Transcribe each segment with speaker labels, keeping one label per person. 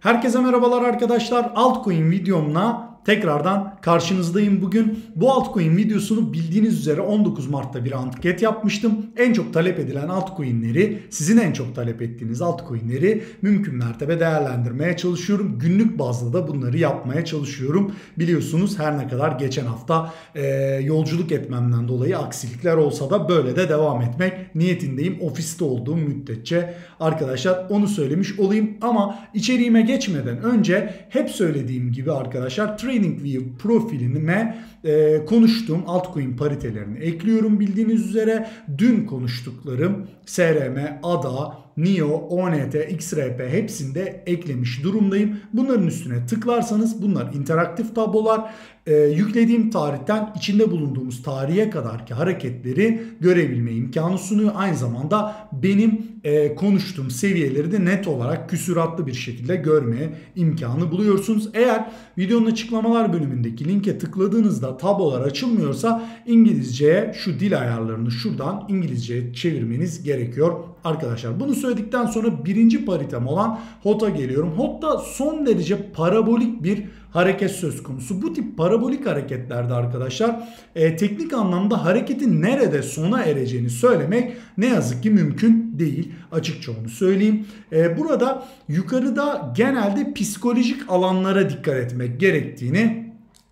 Speaker 1: Herkese merhabalar arkadaşlar. Altcoin videomla tekrardan karşınızdayım bugün. Bu altcoin videosunu bildiğiniz üzere 19 Mart'ta bir anket yapmıştım. En çok talep edilen altcoin'leri, sizin en çok talep ettiğiniz altcoin'leri mümkün mertebe değerlendirmeye çalışıyorum. Günlük bazda da bunları yapmaya çalışıyorum. Biliyorsunuz her ne kadar geçen hafta e, yolculuk etmemden dolayı aksilikler olsa da böyle de devam etmek niyetindeyim. Ofiste olduğum müddetçe arkadaşlar onu söylemiş olayım. Ama içeriğime geçmeden önce hep söylediğim gibi arkadaşlar TradingView profilime e, konuştuğum altcoin paritelerini ekliyorum bildiğiniz üzere. Dün konuştuklarım SRM, ADA, NIO, ONT, XRP hepsinde eklemiş durumdayım. Bunların üstüne tıklarsanız bunlar interaktif tablolar. Ee, yüklediğim tarihten içinde bulunduğumuz tarihe kadarki hareketleri görebilme imkanı sunuyor. Aynı zamanda benim e, konuştuğum seviyeleri de net olarak küsuratlı bir şekilde görmeye imkanı buluyorsunuz. Eğer videonun açıklamalar bölümündeki linke tıkladığınızda tablolar açılmıyorsa İngilizceye şu dil ayarlarını şuradan İngilizceye çevirmeniz gerekiyor arkadaşlar. Bunu söyledikten sonra birinci paritem olan HOT'a geliyorum. HOT'ta son derece parabolik bir hareket söz konusu. Bu tip parabolik hareketlerde arkadaşlar e, teknik anlamda hareketin nerede sona ereceğini söylemek ne yazık ki mümkün değil. Açıkça onu söyleyeyim. E, burada yukarıda genelde psikolojik alanlara dikkat etmek gerektiğini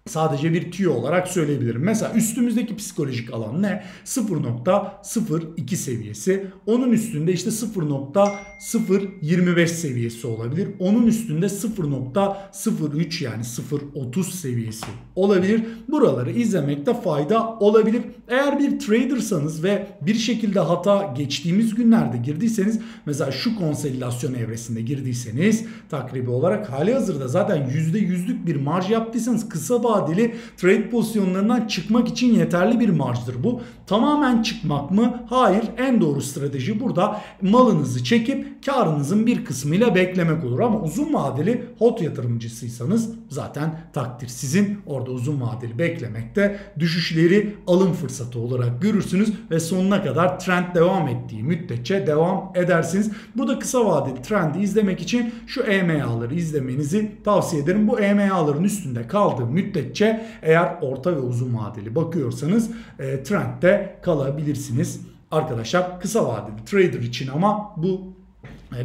Speaker 1: sadece bir tüyo olarak söyleyebilirim. Mesela üstümüzdeki psikolojik alan ne? 0.02 seviyesi. Onun üstünde işte 0.025 seviyesi olabilir. Onun üstünde 0.03 yani 0.30 seviyesi olabilir. Buraları izlemekte fayda olabilir. Eğer bir tradersanız ve bir şekilde hata geçtiğimiz günlerde girdiyseniz mesela şu konsolidasyon evresinde girdiyseniz takribi olarak hali hazırda zaten %100'lük bir marj yaptıysanız kısa vadeli trade pozisyonlarından çıkmak için yeterli bir marjdır bu. Tamamen çıkmak mı? Hayır. En doğru strateji burada malınızı çekip karınızın bir kısmıyla beklemek olur. Ama uzun vadeli hot yatırımcısıysanız zaten takdir sizin. Orada uzun vadeli beklemekte düşüşleri alım fırsatı olarak görürsünüz ve sonuna kadar trend devam ettiği müddetçe devam edersiniz. Burada kısa vadeli trendi izlemek için şu EMA'ları izlemenizi tavsiye ederim. Bu EMA'ların üstünde kaldığı müddetçe eğer orta ve uzun vadeli bakıyorsanız e, trendde kalabilirsiniz. Arkadaşlar kısa vadeli trader için ama bu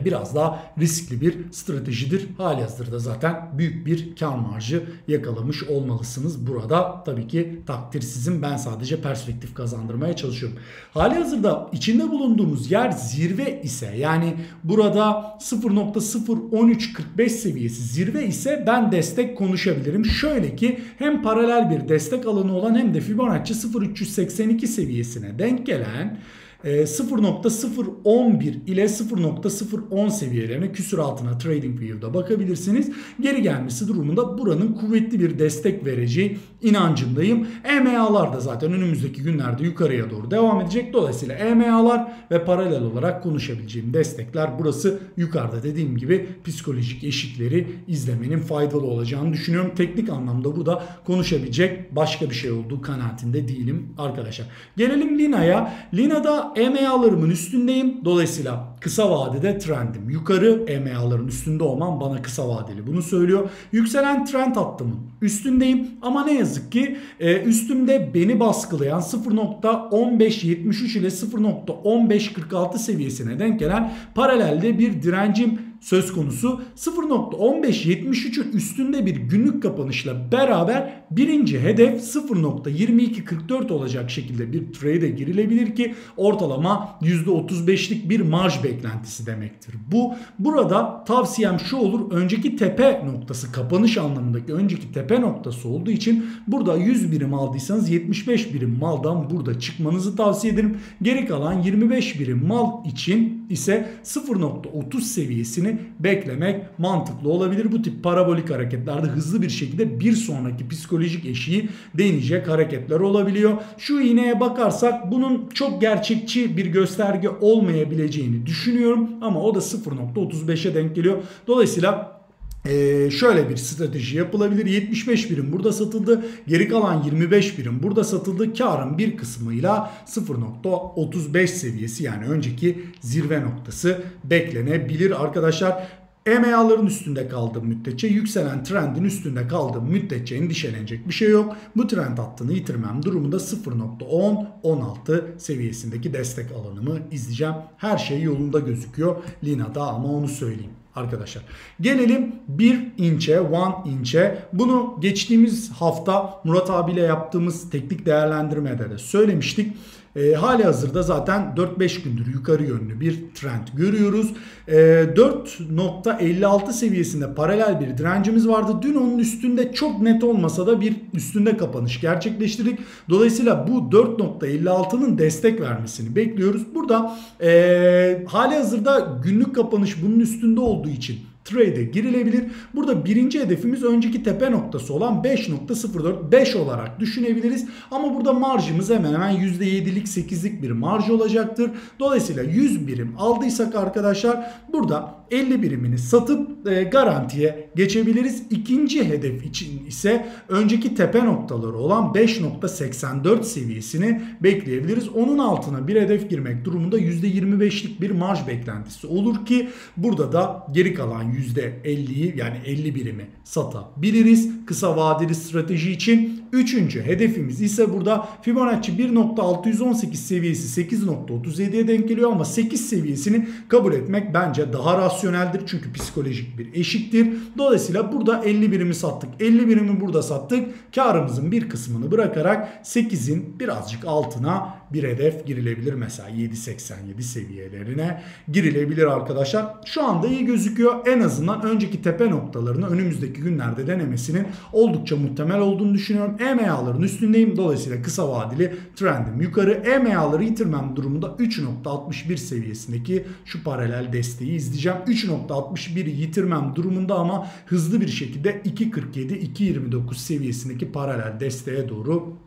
Speaker 1: biraz daha riskli bir stratejidir. Hali hazırda zaten büyük bir kar marjı yakalamış olmalısınız. Burada tabii ki takdir sizin. Ben sadece perspektif kazandırmaya çalışıyorum. Hali hazırda içinde bulunduğumuz yer zirve ise yani burada 0.01345 seviyesi zirve ise ben destek konuşabilirim. Şöyle ki hem paralel bir destek alanı olan hem de Fibonacci 0382 seviyesine denk gelen 0.011 ee, ile 0.010 seviyelerine küsur altına TradingView'da bakabilirsiniz. Geri gelmesi durumunda buranın kuvvetli bir destek vereceği inancındayım. EMA'lar da zaten önümüzdeki günlerde yukarıya doğru devam edecek. Dolayısıyla EMA'lar ve paralel olarak konuşabileceğim destekler burası yukarıda dediğim gibi psikolojik eşikleri izlemenin faydalı olacağını düşünüyorum. Teknik anlamda burada konuşabilecek başka bir şey olduğu kanaatinde değilim arkadaşlar. Gelelim Lina'ya. Lina'da EMA'larımın üstündeyim. Dolayısıyla kısa vadede trendim yukarı. EMA'ların üstünde olmam bana kısa vadeli bunu söylüyor. Yükselen trend hattımın üstündeyim ama ne yazık ki e, üstümde beni baskılayan 0.1573 ile 0.1546 seviyesine denk gelen paralelde bir direncim söz konusu 0.1573'ün üstünde bir günlük kapanışla beraber birinci hedef 0.2244 olacak şekilde bir trade'e girilebilir ki ortalama %35'lik bir marj beklentisi demektir. Bu burada tavsiyem şu olur önceki tepe noktası kapanış anlamındaki önceki tepe noktası olduğu için burada 100 birim aldıysanız 75 birim maldan burada çıkmanızı tavsiye ederim. Geri kalan 25 birim mal için ise 0.30 seviyesini beklemek mantıklı olabilir. Bu tip parabolik hareketlerde hızlı bir şekilde bir sonraki psikolojik eşiği deneyecek hareketler olabiliyor. Şu iğneye bakarsak bunun çok gerçekçi bir gösterge olmayabileceğini düşünüyorum ama o da 0.35'e denk geliyor. Dolayısıyla ee, şöyle bir strateji yapılabilir. 75 birim burada satıldı. Geri kalan 25 birim burada satıldı. Karın bir kısmıyla 0.35 seviyesi yani önceki zirve noktası beklenebilir arkadaşlar. EMA'ların üstünde kaldığım müddetçe, yükselen trendin üstünde kaldığım müddetçe endişelenecek bir şey yok. Bu trend hattını yitirmem durumunda 0.10-16 seviyesindeki destek alanımı izleyeceğim. Her şey yolunda gözüküyor Lina'da ama onu söyleyeyim arkadaşlar. Gelelim 1 inçe, 1 inçe. Bunu geçtiğimiz hafta Murat abiyle yaptığımız teknik değerlendirmede de söylemiştik. E, hali hazırda zaten 4-5 gündür yukarı yönlü bir trend görüyoruz. E, 4.56 seviyesinde paralel bir direncimiz vardı. Dün onun üstünde çok net olmasa da bir üstünde kapanış gerçekleştirdik. Dolayısıyla bu 4.56'nın destek vermesini bekliyoruz. Burada e, hali hazırda günlük kapanış bunun üstünde olduğu için trade'e girilebilir. Burada birinci hedefimiz önceki tepe noktası olan 5.04 5 olarak düşünebiliriz. Ama burada marjımız hemen hemen %7'lik 8'lik bir marj olacaktır. Dolayısıyla 100 birim aldıysak arkadaşlar burada 50 birimini satıp e, garantiye geçebiliriz. İkinci hedef için ise önceki tepe noktaları olan 5.84 seviyesini bekleyebiliriz. Onun altına bir hedef girmek durumunda %25'lik bir marj beklentisi olur ki burada da geri kalan %50'yi yani 50 birimi satabiliriz. Kısa vadeli strateji için Üçüncü hedefimiz ise burada Fibonacci 1.618 seviyesi 8.37'ye denk geliyor ama 8 seviyesini kabul etmek bence daha rasyoneldir. Çünkü psikolojik bir eşiktir. Dolayısıyla burada 50 birimi sattık. 50 birimi burada sattık. Karımızın bir kısmını bırakarak 8'in birazcık altına bir hedef girilebilir. Mesela 7.87 seviyelerine girilebilir arkadaşlar. Şu anda iyi gözüküyor. En azından önceki tepe noktalarını önümüzdeki günlerde denemesinin oldukça muhtemel olduğunu düşünüyorum. EMA'ların üstündeyim. Dolayısıyla kısa vadeli trendim yukarı. EMA'ları yitirmem durumunda 3.61 seviyesindeki şu paralel desteği izleyeceğim. 3.61'i yitirmem durumunda ama hızlı bir şekilde 2.47-2.29 seviyesindeki paralel desteğe doğru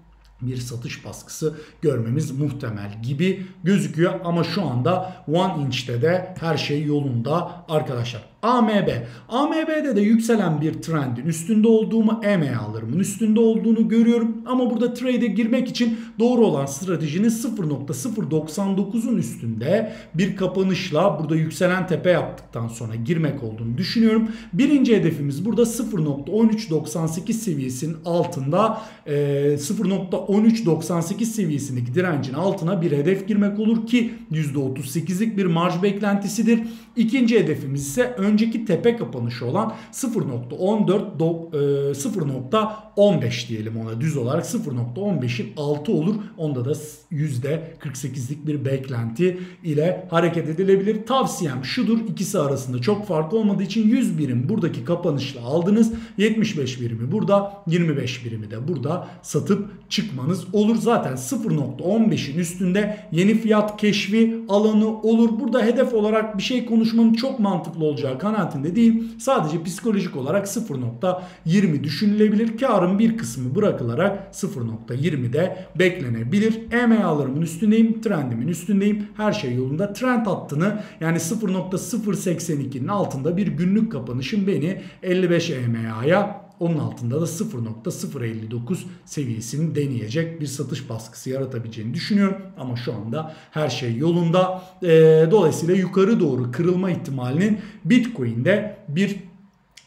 Speaker 1: bir satış baskısı görmemiz muhtemel gibi gözüküyor ama şu anda one inch'te de her şey yolunda arkadaşlar. AMB. AMB'de de yükselen bir trendin üstünde olduğumu EMA'larımın üstünde olduğunu görüyorum. Ama burada trade'e girmek için doğru olan stratejinin 0.099'un üstünde bir kapanışla burada yükselen tepe yaptıktan sonra girmek olduğunu düşünüyorum. Birinci hedefimiz burada 0.1398 seviyesinin altında 0.1398 seviyesindeki direncin altına bir hedef girmek olur ki %38'lik bir marj beklentisidir. İkinci hedefimiz ise ön önceki tepe kapanışı olan 0.14 0.15 e, diyelim ona düz olarak 0.15'in altı olur. Onda da %48'lik bir beklenti ile hareket edilebilir. Tavsiyem şudur ikisi arasında çok fark olmadığı için 100 birim buradaki kapanışla aldınız. 75 birimi burada 25 birimi de burada satıp çıkmanız olur. Zaten 0.15'in üstünde yeni fiyat keşfi alanı olur. Burada hedef olarak bir şey konuşmanın çok mantıklı olacağı kanaatinde değil. Sadece psikolojik olarak 0.20 düşünülebilir. Karın bir kısmı bırakılarak 0.20'de beklenebilir. EMA'larımın üstündeyim. Trendimin üstündeyim. Her şey yolunda. Trend hattını yani 0.082'nin altında bir günlük kapanışım beni 55 EMA'ya onun altında da 0.059 seviyesini deneyecek bir satış baskısı yaratabileceğini düşünüyorum. Ama şu anda her şey yolunda. E, dolayısıyla yukarı doğru kırılma ihtimalinin Bitcoin'de bir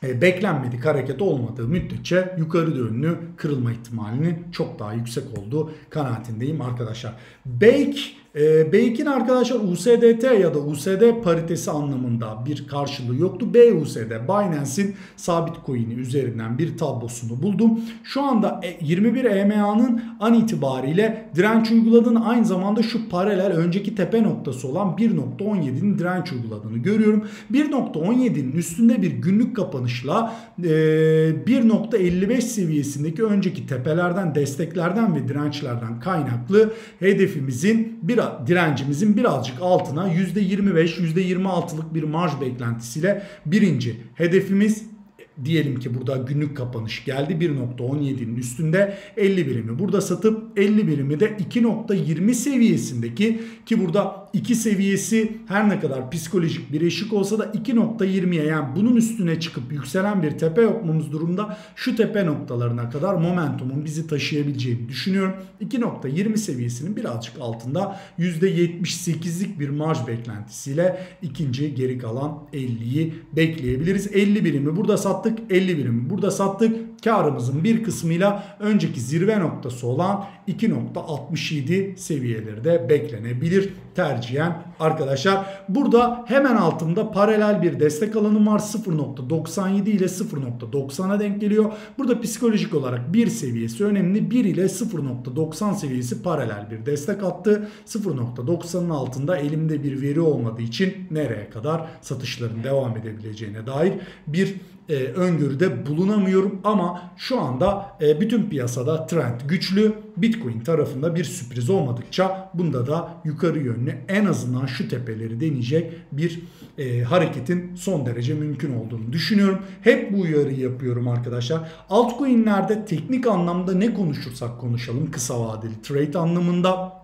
Speaker 1: e, beklenmedik hareket olmadığı müddetçe yukarı yönlü kırılma ihtimalinin çok daha yüksek olduğu kanaatindeyim arkadaşlar. Bake e, Bake'in arkadaşlar USDT ya da USD paritesi anlamında bir karşılığı yoktu. BUSD Binance'in sabit coin'i üzerinden bir tablosunu buldum. Şu anda 21 e, EMA'nın an itibariyle direnç uyguladığını aynı zamanda şu paralel önceki tepe noktası olan 1.17'nin direnç uyguladığını görüyorum. 1.17'nin üstünde bir günlük kapanışla e, 1.55 seviyesindeki önceki tepelerden, desteklerden ve dirençlerden kaynaklı hedefimizin bir direncimizin birazcık altına %25, %26'lık bir marj beklentisiyle birinci hedefimiz diyelim ki burada günlük kapanış geldi 1.17'nin üstünde 50 birimi burada satıp 50 birimi de 2.20 seviyesindeki ki burada 2 seviyesi her ne kadar psikolojik bir eşik olsa da 2.20'ye yani bunun üstüne çıkıp yükselen bir tepe yapmamız durumda şu tepe noktalarına kadar momentumun bizi taşıyabileceğini düşünüyorum. 2.20 seviyesinin birazcık altında %78'lik bir marj beklentisiyle ikinci geri kalan 50'yi bekleyebiliriz. 50 birimi burada sattık, 50 birimi burada sattık. Karımızın bir kısmıyla önceki zirve noktası olan 2.67 seviyeleri de beklenebilir tercihen arkadaşlar. Burada hemen altında paralel bir destek alanım var. 0.97 ile 0.90'a denk geliyor. Burada psikolojik olarak bir seviyesi önemli. 1 ile 0.90 seviyesi paralel bir destek attı. 0.90'ın altında elimde bir veri olmadığı için nereye kadar satışların devam edebileceğine dair bir e, öngörüde bulunamıyorum ama şu anda e, bütün piyasada trend güçlü. Bitcoin tarafında bir sürpriz olmadıkça bunda da yukarı yönlü en azından şu tepeleri deneyecek bir e, hareketin son derece mümkün olduğunu düşünüyorum. Hep bu uyarıyı yapıyorum arkadaşlar. Altcoin'lerde teknik anlamda ne konuşursak konuşalım kısa vadeli trade anlamında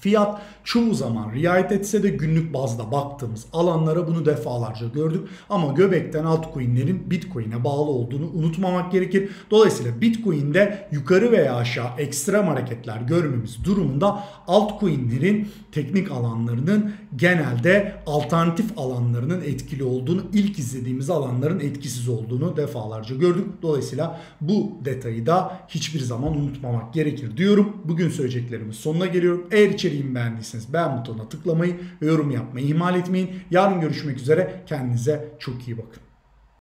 Speaker 1: Fiyat çoğu zaman riayet etse de günlük bazda baktığımız alanlara bunu defalarca gördük. Ama göbekten altcoin'lerin Bitcoin'e bağlı olduğunu unutmamak gerekir. Dolayısıyla Bitcoin'de yukarı veya aşağı ekstrem hareketler görmemiz durumunda altcoin'lerin teknik alanlarının genelde alternatif alanlarının etkili olduğunu, ilk izlediğimiz alanların etkisiz olduğunu defalarca gördük. Dolayısıyla bu detayı da hiçbir zaman unutmamak gerekir diyorum. Bugün söyleyeceklerimin sonuna geliyorum. Eğer içeriğimi beğendiyseniz beğen butonuna tıklamayı ve yorum yapmayı ihmal etmeyin. Yarın görüşmek üzere. Kendinize çok iyi bakın.